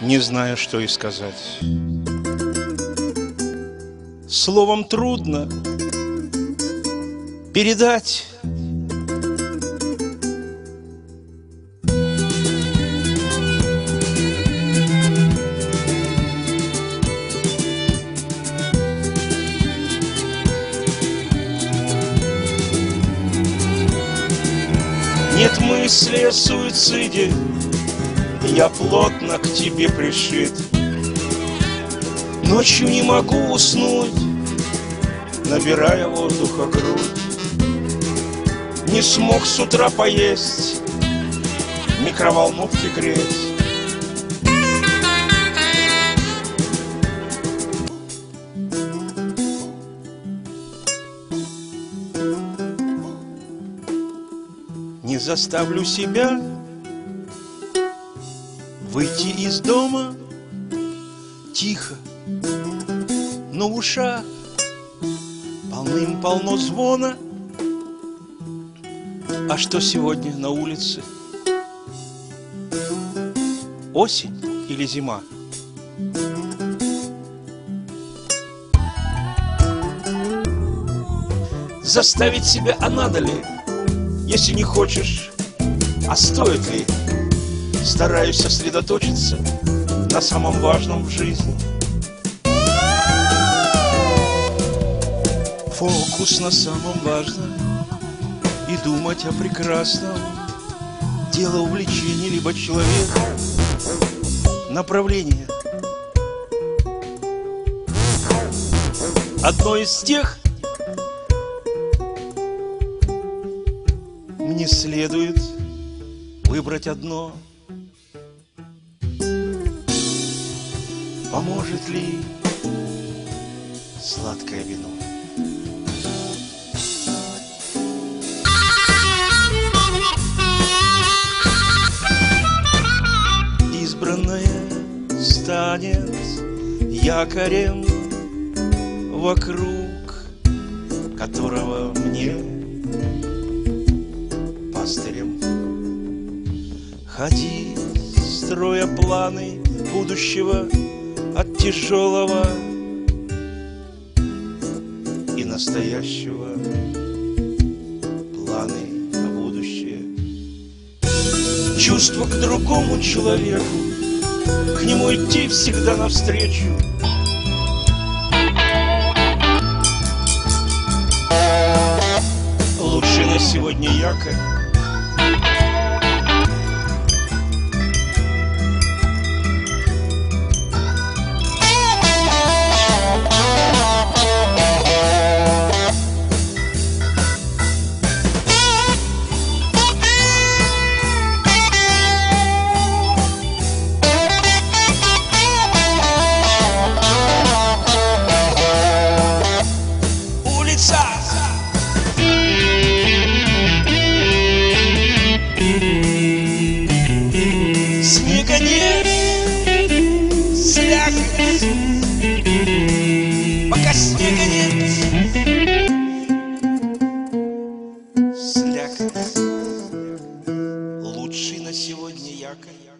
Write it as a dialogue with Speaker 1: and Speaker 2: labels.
Speaker 1: не зная, что и сказать. Словом трудно передать Нет мысли о суициде Я плотно к тебе пришит. Ночью не могу уснуть Набирая воздуха грудь. Не смог с утра поесть Микроволновки греть. Не заставлю себя Выйти из дома Тихо, но в ушах Полным-полно звона А что сегодня на улице? Осень или зима? Заставить себя, а надо ли? Если не хочешь, а стоит ли? Стараюсь сосредоточиться на самом важном в жизни. Фокус на самом важном и думать о прекрасном. Дело увлечения, либо человек. Направление. Одно из тех, мне следует выбрать одно. Поможет ли сладкое вино? Избранное станет якорем вокруг которого мне пастырем Ходи, строя планы будущего от тяжелого и настоящего планы на будущее. Чувство к другому человеку, к нему идти всегда навстречу. Пока снега нет Слякоть. Лучший на сегодня якорь.